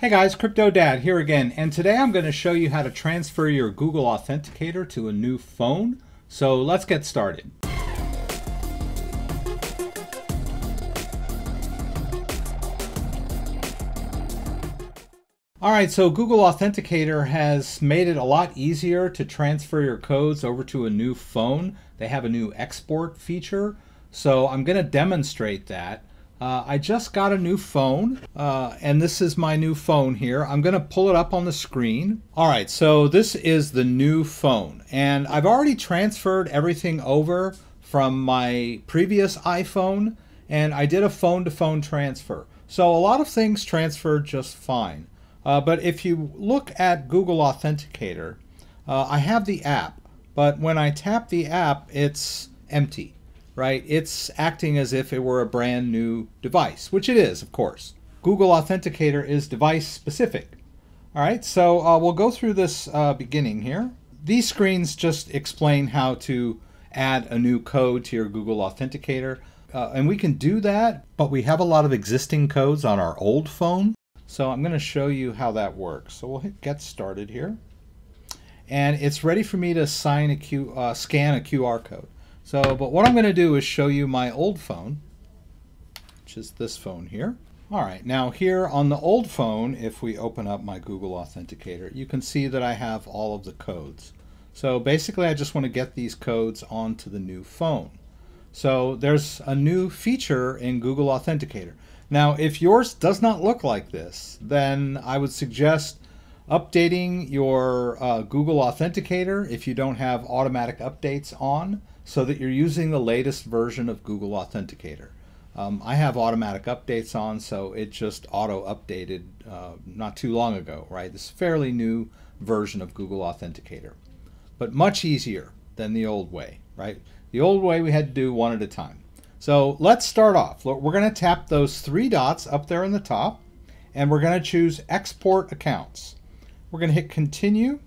Hey guys, Crypto Dad here again, and today I'm going to show you how to transfer your Google Authenticator to a new phone. So let's get started. Alright, so Google Authenticator has made it a lot easier to transfer your codes over to a new phone. They have a new export feature, so I'm going to demonstrate that. Uh, I just got a new phone, uh, and this is my new phone here. I'm going to pull it up on the screen. All right, so this is the new phone, and I've already transferred everything over from my previous iPhone, and I did a phone-to-phone transfer. So a lot of things transferred just fine. Uh, but if you look at Google Authenticator, uh, I have the app, but when I tap the app, it's empty right? It's acting as if it were a brand new device, which it is, of course. Google Authenticator is device specific. All right, so uh, we'll go through this uh, beginning here. These screens just explain how to add a new code to your Google Authenticator. Uh, and we can do that, but we have a lot of existing codes on our old phone. So I'm going to show you how that works. So we'll hit get started here. And it's ready for me to sign a Q, uh, scan a QR code. So, but what I'm going to do is show you my old phone, which is this phone here. All right, now here on the old phone, if we open up my Google Authenticator, you can see that I have all of the codes. So basically, I just want to get these codes onto the new phone. So there's a new feature in Google Authenticator. Now, if yours does not look like this, then I would suggest updating your uh, Google Authenticator if you don't have automatic updates on so that you're using the latest version of Google Authenticator. Um, I have automatic updates on, so it just auto updated uh, not too long ago, right? This fairly new version of Google Authenticator, but much easier than the old way, right? The old way we had to do one at a time. So let's start off. We're going to tap those three dots up there in the top, and we're going to choose Export Accounts. We're going to hit Continue,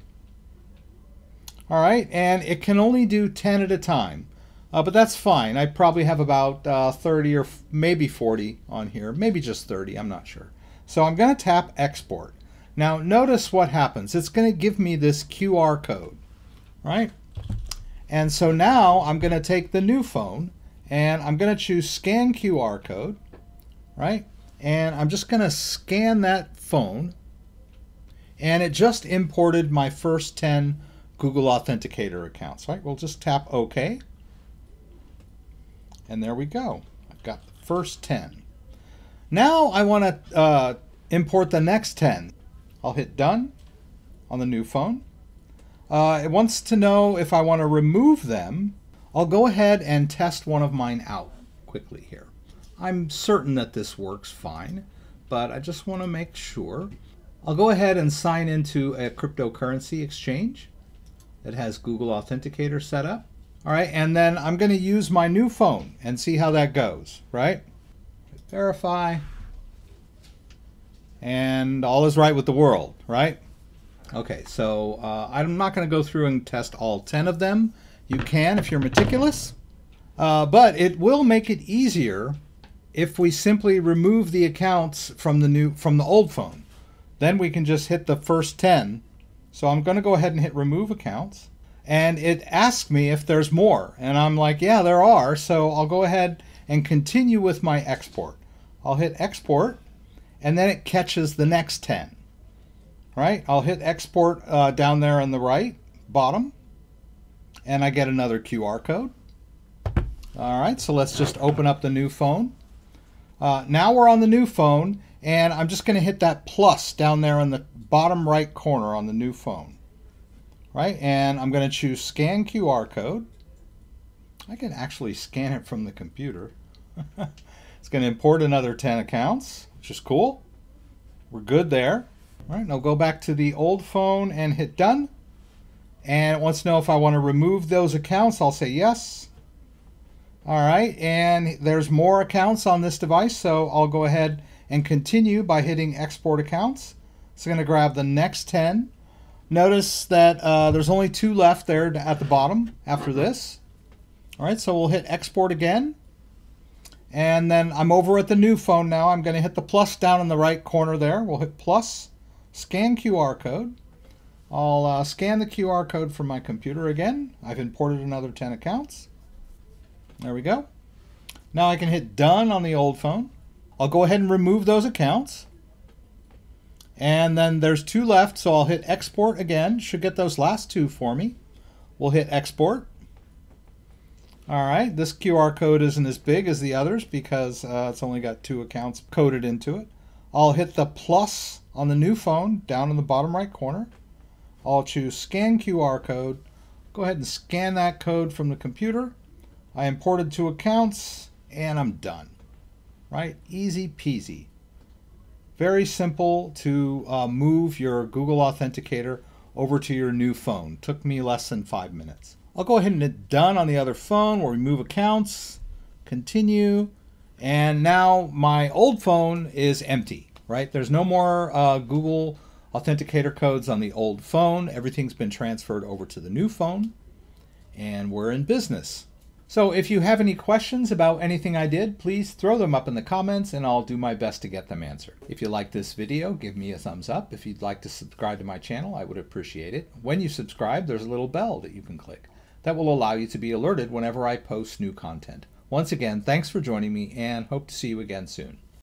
all right, and it can only do 10 at a time. Uh, but that's fine. I probably have about uh, 30 or maybe 40 on here. Maybe just 30, I'm not sure. So I'm going to tap Export. Now notice what happens. It's going to give me this QR code, right? And so now I'm going to take the new phone and I'm going to choose Scan QR Code, right? And I'm just going to scan that phone. And it just imported my first 10 Google Authenticator accounts, right? We'll just tap OK. And there we go. I've got the first 10. Now I want to uh, import the next 10. I'll hit Done on the new phone. Uh, it wants to know if I want to remove them. I'll go ahead and test one of mine out quickly here. I'm certain that this works fine, but I just want to make sure. I'll go ahead and sign into a cryptocurrency exchange that has Google Authenticator set up. All right, and then I'm going to use my new phone and see how that goes, right? Verify. And all is right with the world, right? Okay, so uh, I'm not going to go through and test all 10 of them. You can if you're meticulous, uh, but it will make it easier if we simply remove the accounts from the new from the old phone. Then we can just hit the first 10 so I'm going to go ahead and hit remove accounts. And it asks me if there's more. And I'm like, yeah, there are. So I'll go ahead and continue with my export. I'll hit export and then it catches the next 10. Right? I'll hit export uh, down there on the right bottom and I get another QR code. All right, so let's just open up the new phone. Uh, now we're on the new phone and I'm just going to hit that plus down there in the bottom right corner on the new phone. Right? And I'm going to choose scan QR code. I can actually scan it from the computer. it's going to import another 10 accounts, which is cool. We're good there. All right, now go back to the old phone and hit done. And it wants to know if I want to remove those accounts. I'll say yes. All right, and there's more accounts on this device, so I'll go ahead and continue by hitting export accounts. It's going to grab the next 10. Notice that uh, there's only two left there at the bottom after this. All right, so we'll hit export again. And then I'm over at the new phone now. I'm going to hit the plus down in the right corner there. We'll hit plus, scan QR code. I'll uh, scan the QR code from my computer again. I've imported another 10 accounts. There we go. Now I can hit done on the old phone. I'll go ahead and remove those accounts. And then there's two left, so I'll hit export again. Should get those last two for me. We'll hit export. All right, this QR code isn't as big as the others because uh, it's only got two accounts coded into it. I'll hit the plus on the new phone down in the bottom right corner. I'll choose scan QR code. Go ahead and scan that code from the computer. I imported two accounts and I'm done. Right? Easy peasy. Very simple to uh, move your Google Authenticator over to your new phone. Took me less than five minutes. I'll go ahead and hit done on the other phone. We'll remove accounts, continue, and now my old phone is empty, right? There's no more uh, Google Authenticator codes on the old phone. Everything's been transferred over to the new phone, and we're in business. So if you have any questions about anything I did, please throw them up in the comments and I'll do my best to get them answered. If you like this video, give me a thumbs up. If you'd like to subscribe to my channel, I would appreciate it. When you subscribe, there's a little bell that you can click. That will allow you to be alerted whenever I post new content. Once again, thanks for joining me and hope to see you again soon.